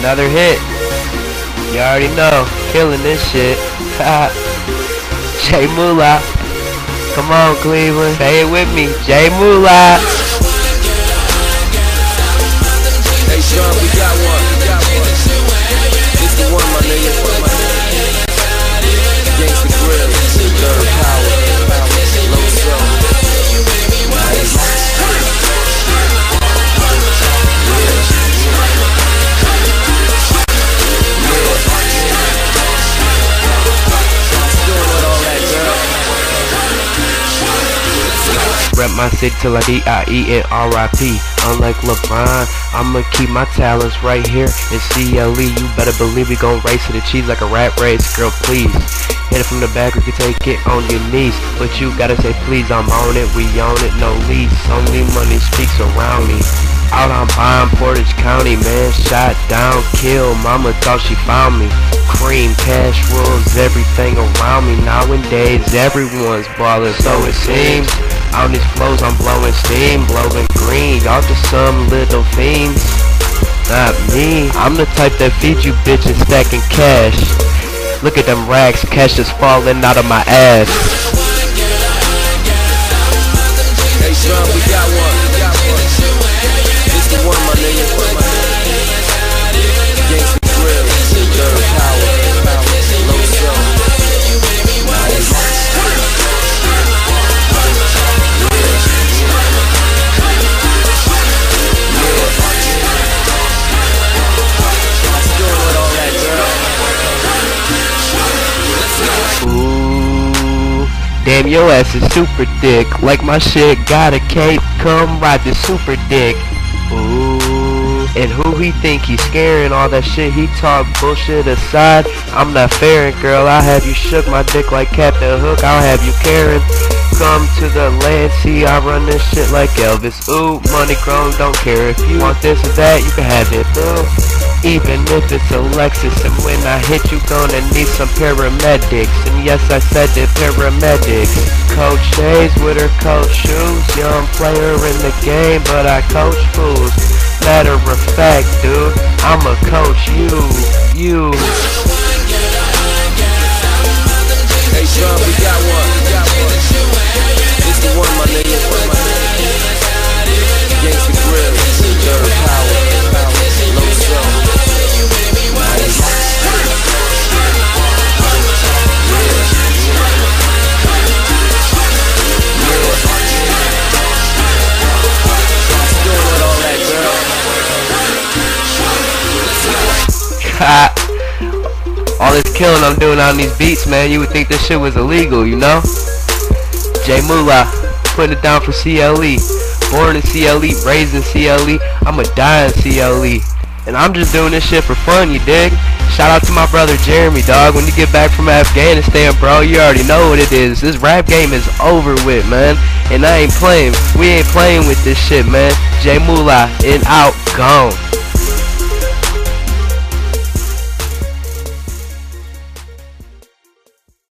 Another hit. You already know. Killing this shit. Jay Moolah. Come on, Cleveland. Say it with me. Jay Moolah. Rep my city till I D-I-E and R-I-P. Unlike LeBron, I'ma keep my talents right here in CLE. You better believe we gon' race to the cheese like a rat race. Girl, please. Hit it from the back, we can take it on your knees. But you gotta say please, I'm on it, we own it, no lease. Only money speaks around me. Portage County, man, shot down, killed. Mama thought she found me. Cream, cash rules everything around me. Nowadays, everyone's ballin', so it seems. On these flows, I'm blowing steam, blowing green. Y'all just some little fiends. Not me. I'm the type that feeds you bitches stacking cash. Look at them racks, cash just falling out of my ass. Damn your ass is super dick. Like my shit got a cape, come ride the super dick. Ooh, and who he think he's scaring? All that shit he talk bullshit aside. I'm not fairing, girl. I'll have you shook my dick like Captain Hook. I'll have you caring. Come to the land, see I run this shit like Elvis. Ooh, money grown, don't care if you want this or that, you can have it. Ooh. Even if it's a Lexus and when I hit you gonna need some paramedics. And yes I said it paramedics. Coach Hayes with her coach shoes. Young player in the game but I coach fools. Matter of fact dude I'ma coach you. You All this killing I'm doing on these beats man You would think this shit was illegal you know J-Mullah putting it down for CLE Born in CLE, raised in CLE I'ma die in CLE And I'm just doing this shit for fun, you dig? Shout out to my brother Jeremy, dog. When you get back from Afghanistan, bro, you already know what it is. This rap game is over with, man. And I ain't playing. We ain't playing with this shit, man. J-Mullah, in, out, gone.